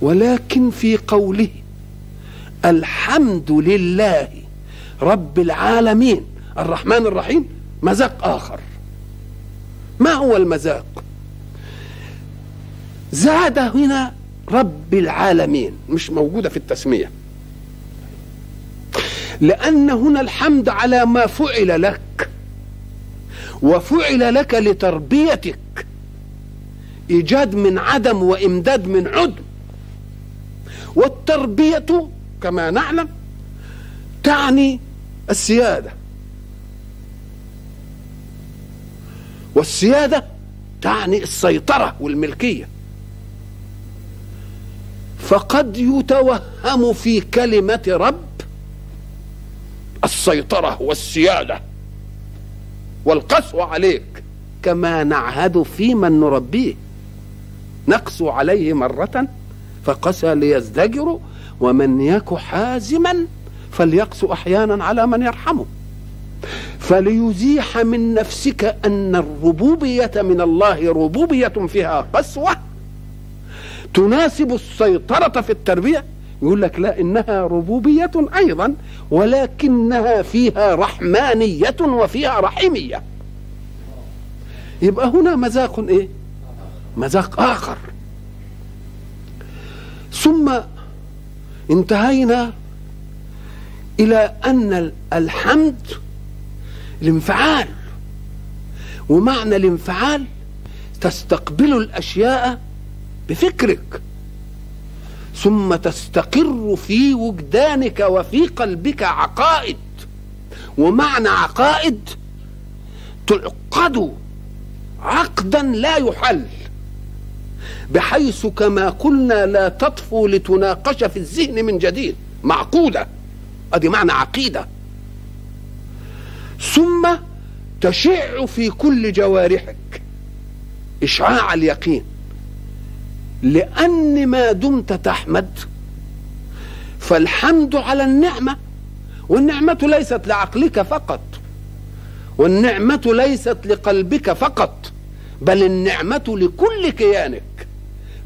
ولكن في قوله الحمد لله رب العالمين. الرحمن الرحيم مذاق آخر. ما هو المذاق؟ زاد هنا رب العالمين مش موجودة في التسمية. لأن هنا الحمد على ما فعل لك وفعل لك لتربيتك. إيجاد من عدم وإمداد من عدم. والتربية كما نعلم تعني السيادة. والسيادة تعني السيطرة والملكية. فقد يتوهم في كلمة رب السيطرة والسيادة والقسوة عليك كما نعهد في من نربيه. نقسو عليه مرة فقسى ليزدجروا ومن يك حازما فليقسو أحيانا على من يرحمه. فليزيح من نفسك أن الربوبية من الله ربوبية فيها قسوة. تناسب السيطرة في التربية. يقول لك لا إنها ربوبية أيضا ولكنها فيها رحمانية وفيها رحيمية. يبقى هنا مذاق إيه؟ مذاق آخر. ثم انتهينا إلى أن الحمد الانفعال. ومعنى الانفعال تستقبل الأشياء بفكرك ثم تستقر في وجدانك وفي قلبك عقائد. ومعنى عقائد تعقد عقدا لا يحل. بحيث كما قلنا لا تطفو لتناقش في الذهن من جديد. معقودة. أدي معنى عقيدة. ثم تشع في كل جوارحك. إشعاع اليقين. لأن ما دمت تحمد فالحمد على النعمة. والنعمة ليست لعقلك فقط. والنعمة ليست لقلبك فقط بل النعمة لكل كيانك.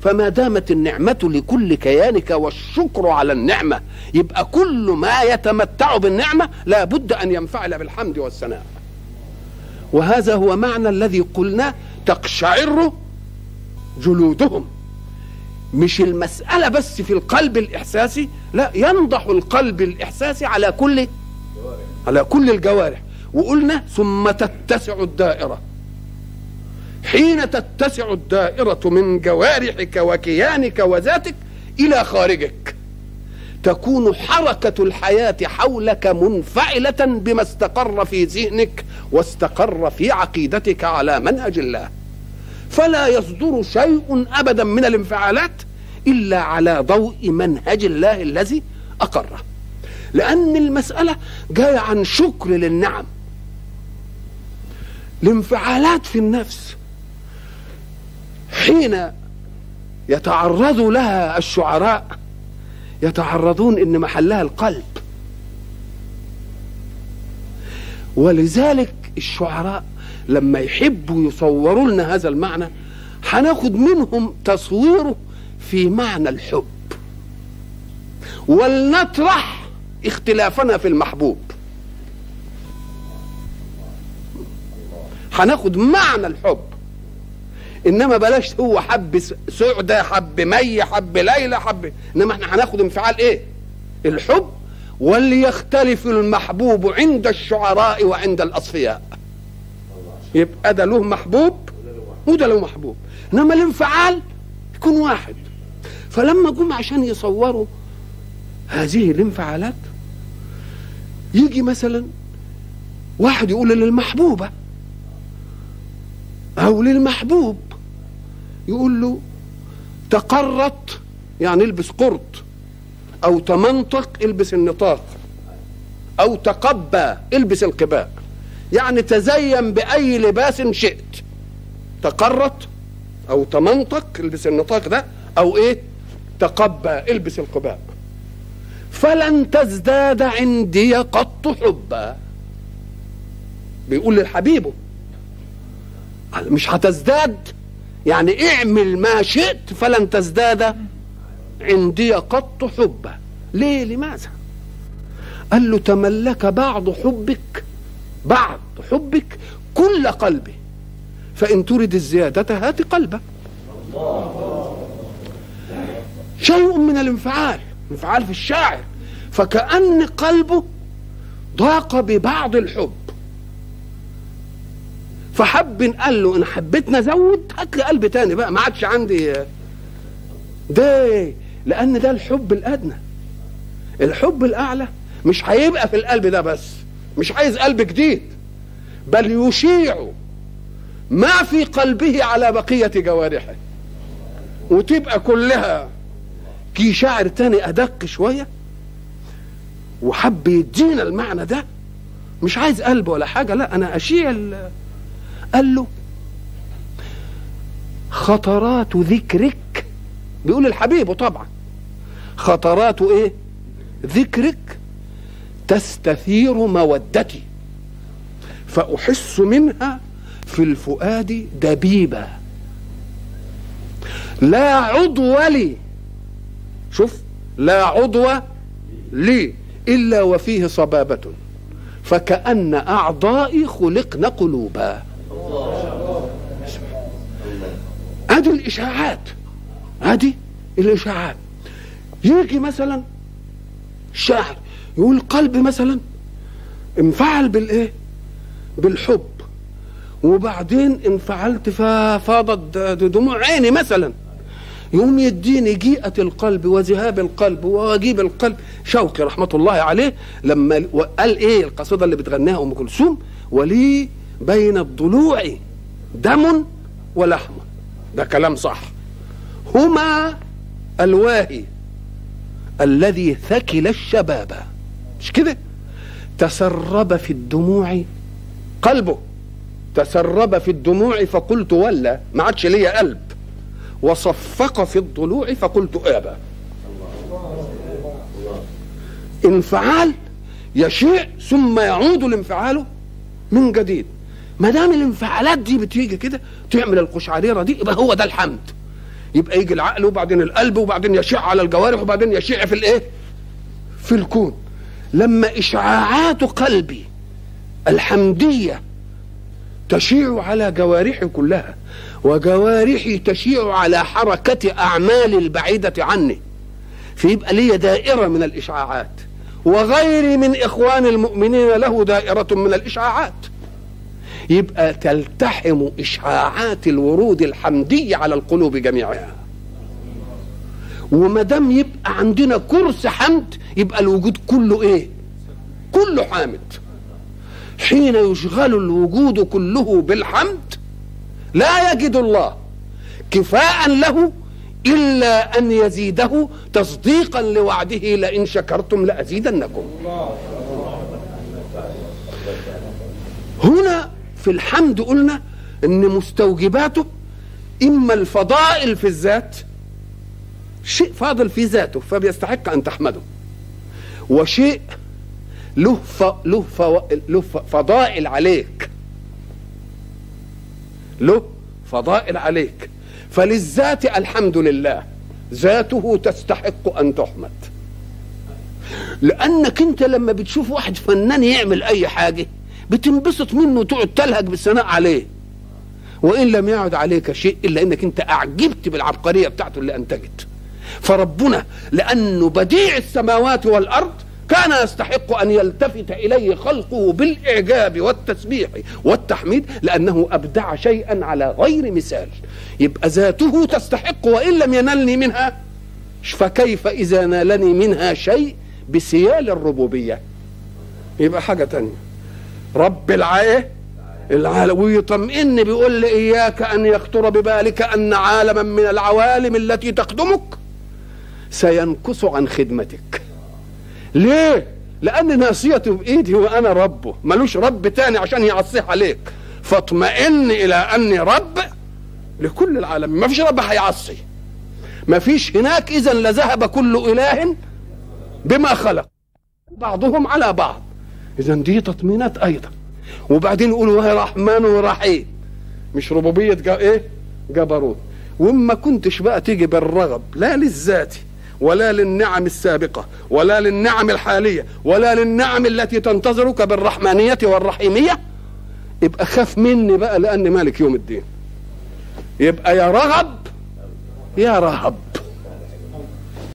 فما دامت النعمة لكل كيانك والشكر على النعمة يبقى كل ما يتمتع بالنعمة لا بد أن ينفعل بالحمد والثناء. وهذا هو معنى الذي قلنا تقشعر جلودهم. مش المسألة بس في القلب الإحساسي لا ينضح القلب الإحساسي على كل على كل الجوارح. وقلنا ثم تتسع الدائرة. حين تتسع الدائرة من جوارحك وكيانك وذاتك إلى خارجك تكون حركة الحياة حولك منفعلة بما استقر في ذهنك واستقر في عقيدتك على منهج الله. فلا يصدر شيء أبدا من الانفعالات إلا على ضوء منهج الله الذي أقره. لأن المسألة جاية عن شكر للنعم. الانفعالات في النفس حين يتعرض لها الشعراء يتعرضون إن محلها القلب. ولذلك الشعراء لما يحبوا يصوروا لنا هذا المعنى هناخد منهم تصويره في معنى الحب. ولنطرح اختلافنا في المحبوب. هناخد معنى الحب. إنما بلاش هو حب سعدة حب مي حب ليلى حب إنما إحنا هناخد انفعال إيه؟ الحب وليختلف المحبوب عند الشعراء وعند الأصفياء. يبقى ده له محبوب وده له محبوب. إنما الانفعال يكون واحد. فلما جم عشان يصوروا هذه الانفعالات يجي مثلا واحد يقول للمحبوبة أو للمحبوب يقول له تقرط يعني البس قرط أو تمنطق البس النطاق أو تقبى البس القباء. يعني تزين بأي لباس شئت. تقرط أو تمنطق البس النطاق ده أو إيه؟ تقبى البس القباء. فلن تزداد عندي قط حبا. بيقول للحبيبه مش هتزداد يعني اعمل ما شئت فلن تزداد عندي قط حبه. ليه؟ لماذا؟ قال له تملك بعض حبك بعض حبك كل قلبي فإن تريد الزيادة هات قلبه شيء من الانفعال انفعال في الشاعر فكأن قلبه ضاق ببعض الحب. فحب قال له ان حبيت نزود هات لي قلب تاني بقى ما عادش عندي ده لأن ده الحب الأدنى. الحب الأعلى مش هيبقى في القلب ده بس مش عايز قلب جديد بل يشيع ما في قلبه على بقية جوارحه. وتبقى كلها كي شاعر تاني أدق شوية وحب يدينا المعنى ده مش عايز قلب ولا حاجة لا أنا أشيع قال له خطرات ذكرك بيقول الحبيب طبعا خطرات إيه؟ ذكرك تستثير مودتي فأحس منها في الفؤاد دبيبة. لا عضو لي. شوف لا عضو لي إلا وفيه صبابة فكأن أعضائي خلقن قلوبا. ادي الإشاعات. ادي الإشاعات. يجي مثلا شاعر يقول قلبي مثلا انفعل بالإيه؟ بالحب. وبعدين انفعلت ففاضت دموع عيني مثلا. يقوم يديني جيئة القلب وذهاب القلب وواجيب القلب. شوقي رحمة الله عليه لما قال إيه القصيدة اللي بتغنيها أم كلثوم؟ ولي بين الضلوع دم ولحم. ده كلام صح. هما الواهي الذي ثكل الشباب. مش كده؟ تسرب في الدموع قلبه. تسرب في الدموع فقلت ولا ما عادش ليا قلب. وصفق في الضلوع فقلت آبى. انفعال يشيع ثم يعود الانفعال من جديد. ما دام الانفعالات دي بتيجي كده تعمل القشعريرة دي يبقى هو ده الحمد. يبقى يجي العقل وبعدين القلب وبعدين يشيع على الجوارح وبعدين يشيع في الايه؟ في الكون. لما إشعاعات قلبي الحمدية تشيع على جوارحي كلها وجوارحي تشيع على حركة أعمال البعيدة عني فيبقى لي دائرة من الإشعاعات وغيري من إخوان المؤمنين له دائرة من الإشعاعات. يبقى تلتحم إشعاعات الورود الحمدية على القلوب جميعها. وما دام يبقى عندنا كرس حمد يبقى الوجود كله إيه؟ كله حامد. حين يشغل الوجود كله بالحمد لا يجد الله كفاء له إلا أن يزيده تصديقا لوعده لئن شكرتم لأزيدنكم. في الحمد قلنا إن مستوجباته إما الفضائل في الذات شيء فاضل في ذاته فبيستحق أن تحمده. وشيء له ف... له ف... له ف... فضائل عليك. له فضائل عليك. فللذات الحمد لله ذاته تستحق أن تحمد. لأنك أنت لما بتشوف واحد فنان يعمل أي حاجة بتنبسط منه وتقعد تلهج بالثناء عليه. وإن لم يعد عليك شيء إلا إنك أنت أعجبت بالعبقرية بتاعته اللي أنتجت. فربنا لأنه بديع السماوات والأرض كان يستحق أن يلتفت إليه خلقه بالإعجاب والتسبيح والتحميد لأنه أبدع شيئا على غير مثال. يبقى ذاته تستحق وإن لم ينلني منها فكيف إذا نالني منها شيء؟ بسيال الربوبية. يبقى حاجة تانية. رب العاية العالم. ويطمئن بيقول لي إياك أن يخطر ببالك أن عالما من العوالم التي تخدمك سينكس عن خدمتك. ليه؟ لأن ناصيته بايدي وأنا ربه ملوش رب تاني عشان يعصيه عليك. فاطمئن إلى أني رب لكل العالم. ما فيش رب هيعصي. ما فيش هناك اذا لذهب كل إله بما خلق. بعضهم على بعض. اذا دي تطمينات أيضا. وبعدين يقولوا هي رحمن ورحيم. مش ربوبية جا إيه؟ جبروت. وما كنتش بقى تيجي بالرغب لا للذات ولا للنعم السابقة ولا للنعم الحالية ولا للنعم التي تنتظرك بالرحمانية والرحيمية يبقى خاف مني بقى لأني مالك يوم الدين. يبقى يا رغب يا رهب.